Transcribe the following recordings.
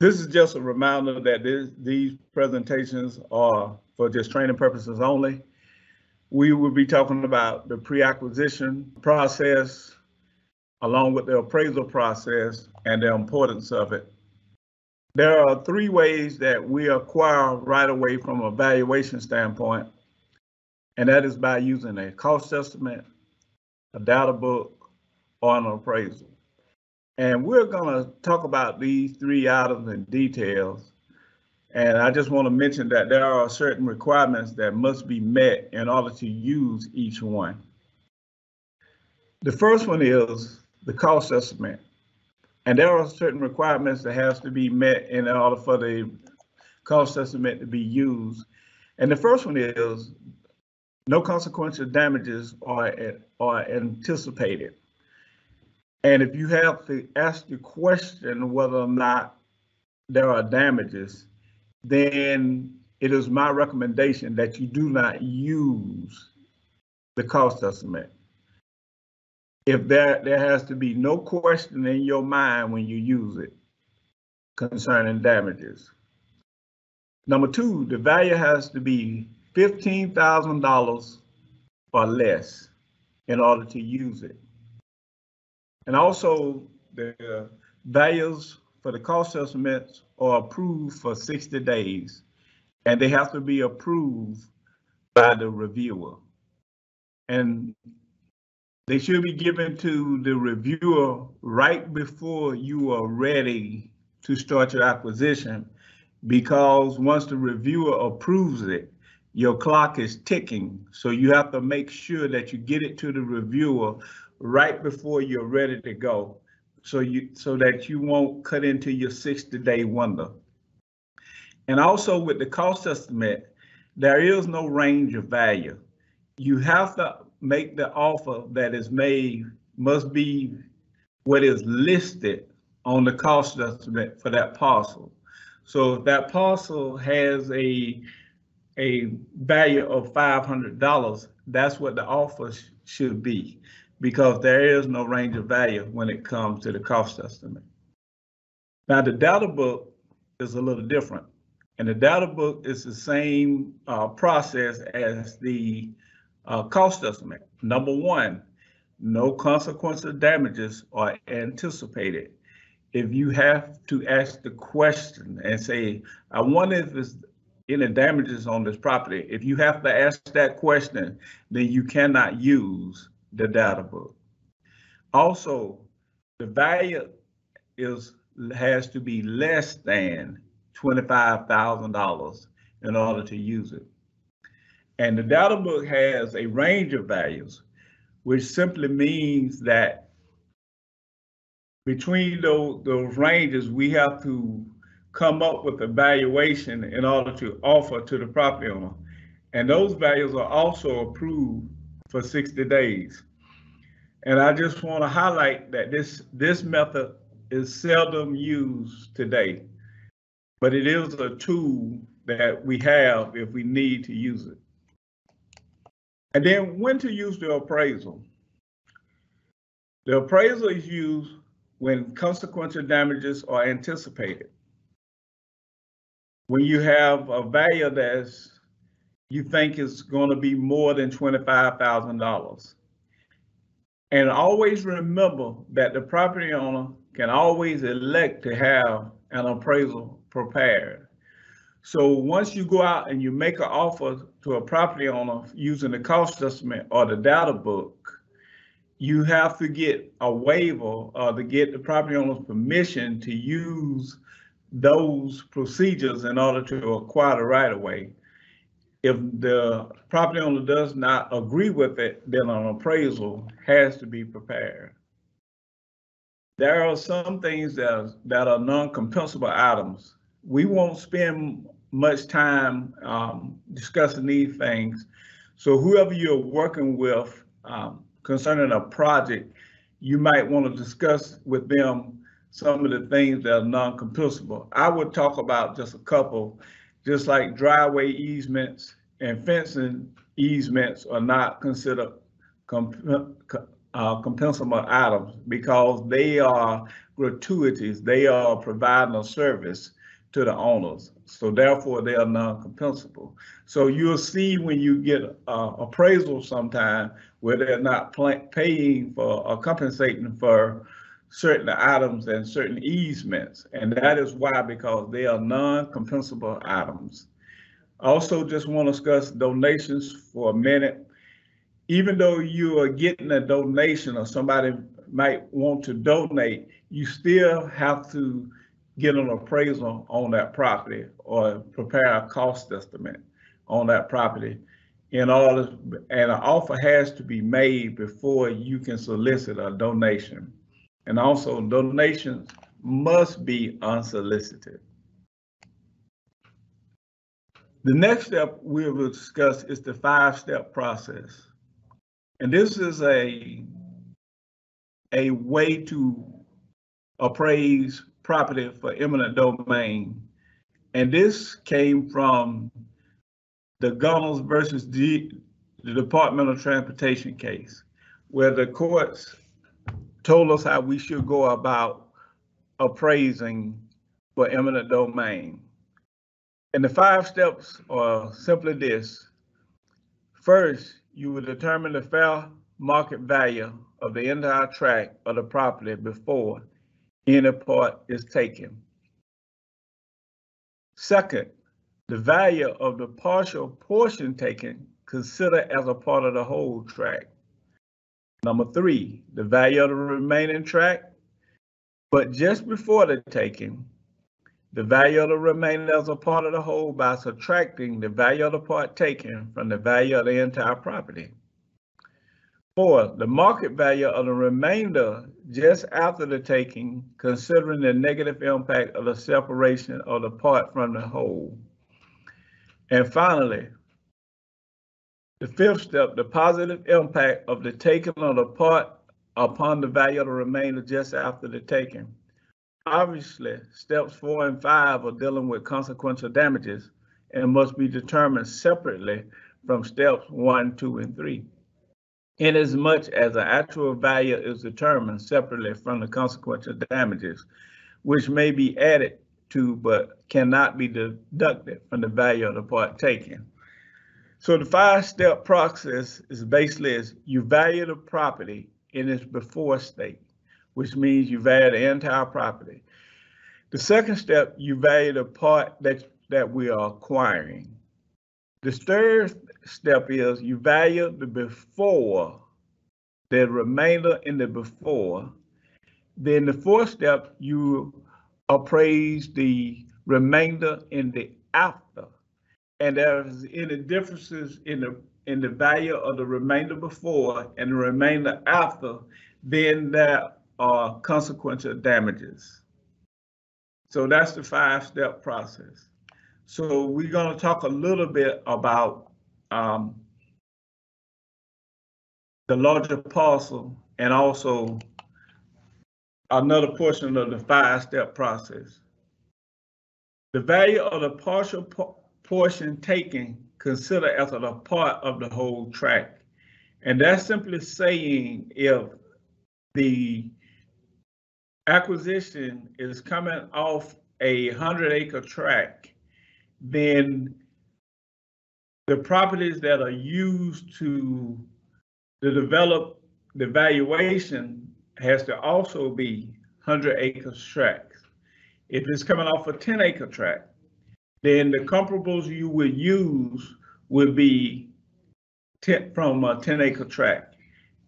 This is just a reminder that this, these presentations are for just training purposes only. We will be talking about the pre-acquisition process along with the appraisal process and the importance of it. There are three ways that we acquire right of way from a valuation standpoint, and that is by using a cost estimate, a data book, or an appraisal. And we're going to talk about these three items in details. And I just want to mention that there are certain requirements that must be met in order to use each one. The first one is the cost estimate. And there are certain requirements that has to be met in order for the cost estimate to be used. And the first one is no consequential damages are, are anticipated. And if you have to ask the question whether or not there are damages, then it is my recommendation that you do not use the cost estimate. If there, there has to be no question in your mind when you use it concerning damages. Number two, the value has to be $15,000 or less in order to use it. And also the values for the cost estimates are approved for 60 days and they have to be approved by the reviewer. And they should be given to the reviewer right before you are ready to start your acquisition because once the reviewer approves it, your clock is ticking. So you have to make sure that you get it to the reviewer right before you're ready to go so you so that you won't cut into your 60 day window. And also with the cost estimate, there is no range of value. You have to make the offer that is made must be what is listed on the cost estimate for that parcel. So if that parcel has a a value of $500, that's what the offer should be because there is no range of value when it comes to the cost estimate. Now the data book is a little different and the data book is the same uh, process as the uh, cost estimate. Number one, no consequential damages are anticipated. If you have to ask the question and say, I wonder if there's any damages on this property, if you have to ask that question, then you cannot use the data book. Also, the value is has to be less than $25,000 in order to use it. And the data book has a range of values, which simply means that between those, those ranges, we have to come up with a valuation in order to offer to the property owner. And those values are also approved for 60 days. And I just want to highlight that this, this method is seldom used today, but it is a tool that we have if we need to use it. And then when to use the appraisal. The appraisal is used when consequential damages are anticipated. When you have a value that's you think is going to be more than $25,000. And always remember that the property owner can always elect to have an appraisal prepared. So once you go out and you make an offer to a property owner using the cost estimate or the data book, you have to get a waiver uh, to get the property owner's permission to use those procedures in order to acquire the right of way. If the property owner does not agree with it, then an appraisal has to be prepared. There are some things that are, that are non-compensable items. We won't spend much time um, discussing these things. So whoever you're working with um, concerning a project, you might want to discuss with them some of the things that are non-compensable. I would talk about just a couple just like driveway easements and fencing easements are not considered comp uh, compensable items because they are gratuities. They are providing a service to the owners. So therefore, they are non-compensable. So you'll see when you get uh, appraisal sometime where they're not paying for or compensating for certain items and certain easements. And that is why, because they are non-compensable items. Also, just want to discuss donations for a minute. Even though you are getting a donation or somebody might want to donate, you still have to get an appraisal on that property or prepare a cost estimate on that property in order, and an offer has to be made before you can solicit a donation. And also donations must be unsolicited. The next step we will discuss is the five-step process. And this is a, a way to appraise property for eminent domain. And this came from the Gunnels versus the, the Department of Transportation case, where the courts told us how we should go about appraising for eminent domain. And the five steps are simply this. First, you will determine the fair market value of the entire tract of the property before any part is taken. Second, the value of the partial portion taken consider as a part of the whole tract. Number three, the value of the remaining tract, but just before the taking, the value of the remaining as a part of the whole by subtracting the value of the part taken from the value of the entire property. Four, the market value of the remainder just after the taking, considering the negative impact of the separation of the part from the whole. And finally, the fifth step, the positive impact of the taking of the part upon the value of the remainder just after the taking. Obviously, steps four and five are dealing with consequential damages and must be determined separately from steps one, two, and three inasmuch as the actual value is determined separately from the consequential damages, which may be added to but cannot be deducted from the value of the part taken. So the five-step process is basically is you value the property in its before state, which means you value the entire property. The second step, you value the part that, that we are acquiring. The third step is you value the before, the remainder in the before. Then the fourth step, you appraise the remainder in the after. And there's any differences in the in the value of the remainder before and the remainder after, then there are consequential damages. So that's the five-step process. So we're going to talk a little bit about um, the larger parcel and also another portion of the five-step process. The value of the partial portion taken consider as a part of the whole tract. And that's simply saying if the acquisition is coming off a hundred acre tract, then the properties that are used to, to develop the valuation has to also be 100 acre tracts. If it's coming off a 10 acre tract, then the comparables you would use would be 10, from a 10 acre tract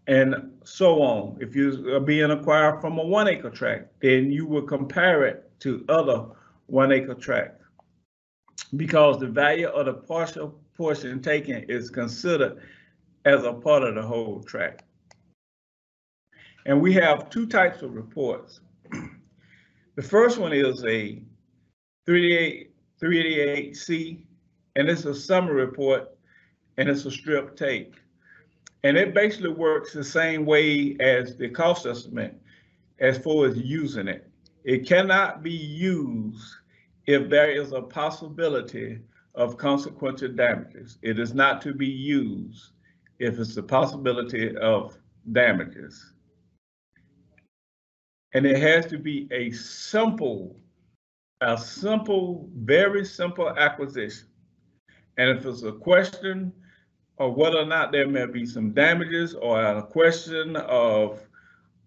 and so on. If you're being acquired from a one acre tract, then you would compare it to other one acre tracts because the value of the partial portion taken is considered as a part of the whole tract. And we have two types of reports. The first one is a 388, 388C, and it's a summary report, and it's a strip take. And it basically works the same way as the cost estimate as far as using it. It cannot be used if there is a possibility of consequential damages. It is not to be used if it's a possibility of damages. And it has to be a simple, a simple, very simple acquisition. And if it's a question of whether or not there may be some damages or a question of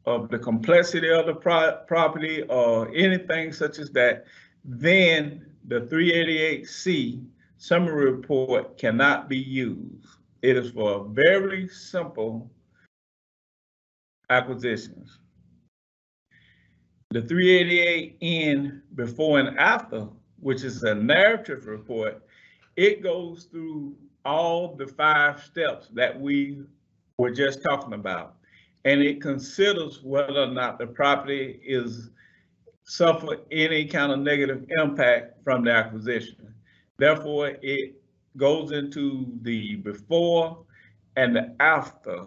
of the complexity of the pro property or anything such as that, then the 388C summary report cannot be used. It is for very simple acquisitions. The 388N before and after, which is a narrative report, it goes through all the five steps that we were just talking about. And it considers whether or not the property is suffer any kind of negative impact from the acquisition. Therefore, it goes into the before and the after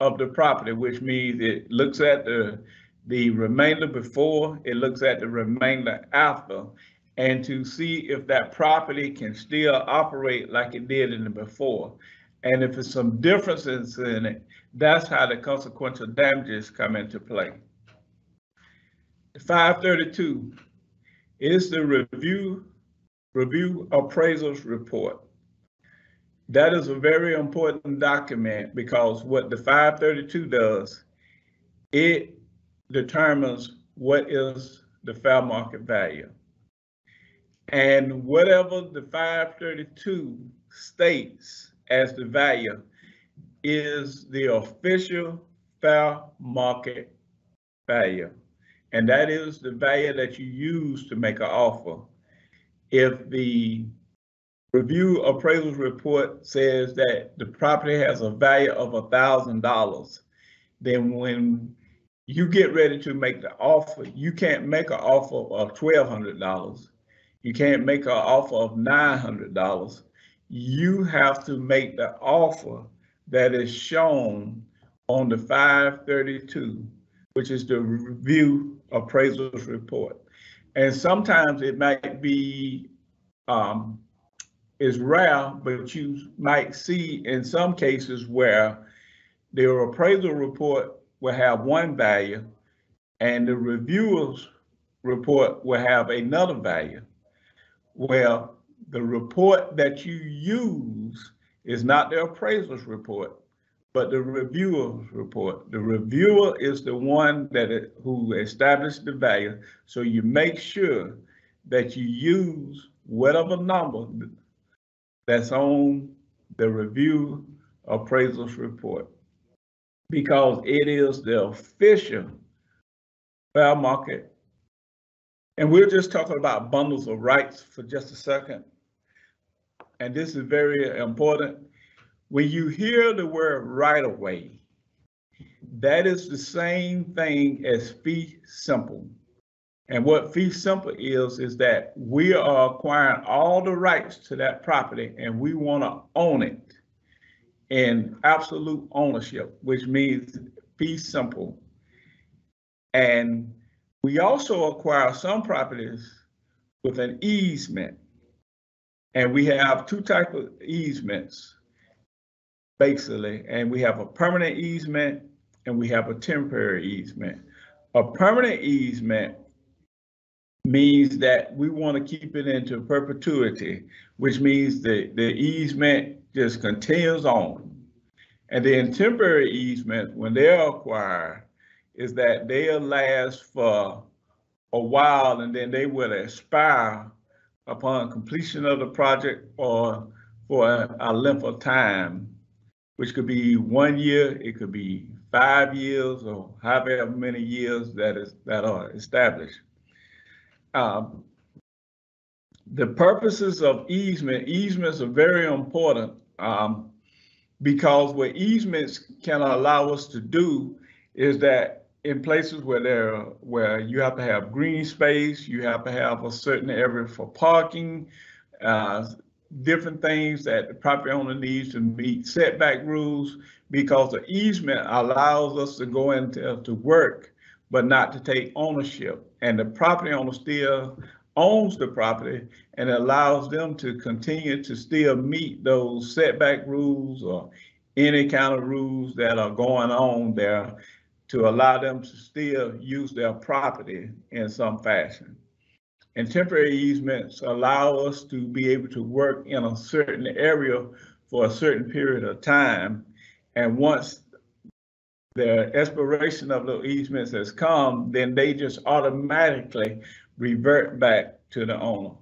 of the property, which means it looks at the the remainder before, it looks at the remainder after, and to see if that property can still operate like it did in the before. And if there's some differences in it, that's how the consequential damages come into play. 532 is the review review appraisals report. That is a very important document because what the 532 does, it determines what is the fair market value. And whatever the 532 states as the value is the official fair market value. And that is the value that you use to make an offer. If the review appraisal report says that the property has a value of a thousand dollars, then when you get ready to make the offer, you can't make an offer of twelve hundred dollars. You can't make an offer of nine hundred dollars. You have to make the offer that is shown on the 532, which is the review appraisals report. And sometimes it might be um, is rare, but you might see in some cases where the appraisal report will have one value and the reviewer's report will have another value. Well, the report that you use is not the appraiser's report but the reviewer's report. The reviewer is the one that it, who established the value. So you make sure that you use whatever number that's on the review appraiser's report because it is the official fair market. And we're just talking about bundles of rights for just a second. And this is very important when you hear the word right of way, that is the same thing as fee simple. And what fee simple is, is that we are acquiring all the rights to that property and we want to own it in absolute ownership, which means fee simple. And we also acquire some properties with an easement. And we have two types of easements basically, and we have a permanent easement and we have a temporary easement. A permanent easement means that we want to keep it into perpetuity, which means the, the easement just continues on. And then temporary easement, when they're acquired, is that they'll last for a while and then they will expire upon completion of the project or for a, a length of time which could be one year, it could be five years, or however many years that is that are established. Um, the purposes of easement, easements are very important um, because what easements can allow us to do is that in places where there where you have to have green space, you have to have a certain area for parking, uh, different things that the property owner needs to meet setback rules because the easement allows us to go into to work, but not to take ownership. And the property owner still owns the property and allows them to continue to still meet those setback rules or any kind of rules that are going on there to allow them to still use their property in some fashion. And temporary easements allow us to be able to work in a certain area for a certain period of time. And once the expiration of the easements has come, then they just automatically revert back to the owner.